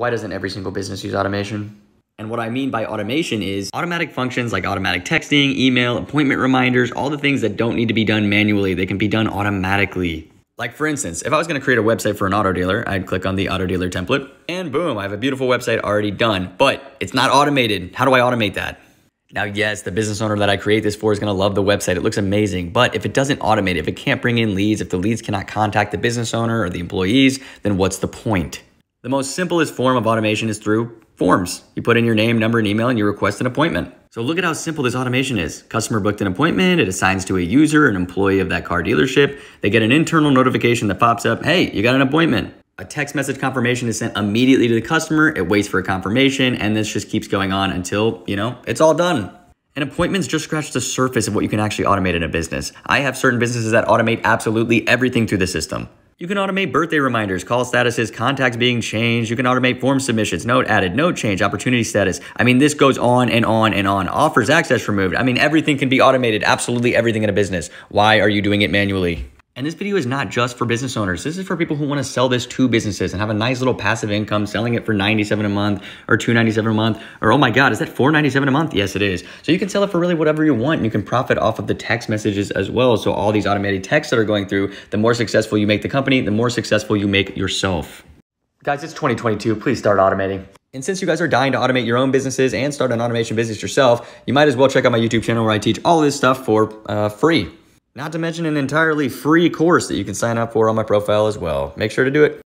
Why doesn't every single business use automation? And what I mean by automation is automatic functions like automatic texting, email, appointment reminders, all the things that don't need to be done manually, they can be done automatically. Like for instance, if I was gonna create a website for an auto dealer, I'd click on the auto dealer template and boom, I have a beautiful website already done, but it's not automated. How do I automate that? Now, yes, the business owner that I create this for is gonna love the website. It looks amazing, but if it doesn't automate, if it can't bring in leads, if the leads cannot contact the business owner or the employees, then what's the point? The most simplest form of automation is through forms. You put in your name, number, and email, and you request an appointment. So look at how simple this automation is. Customer booked an appointment, it assigns to a user, an employee of that car dealership. They get an internal notification that pops up, hey, you got an appointment. A text message confirmation is sent immediately to the customer. It waits for a confirmation, and this just keeps going on until, you know, it's all done. And appointments just scratch the surface of what you can actually automate in a business. I have certain businesses that automate absolutely everything through the system. You can automate birthday reminders, call statuses, contacts being changed. You can automate form submissions, note added, note change, opportunity status. I mean, this goes on and on and on. Offers access removed. I mean, everything can be automated, absolutely everything in a business. Why are you doing it manually? And this video is not just for business owners. This is for people who want to sell this to businesses and have a nice little passive income, selling it for 97 a month or 297 a month, or oh my God, is that 497 a month? Yes, it is. So you can sell it for really whatever you want. And you can profit off of the text messages as well. So all these automated texts that are going through, the more successful you make the company, the more successful you make yourself. Guys, it's 2022. Please start automating. And since you guys are dying to automate your own businesses and start an automation business yourself, you might as well check out my YouTube channel where I teach all this stuff for uh, free. Not to mention an entirely free course that you can sign up for on my profile as well. Make sure to do it.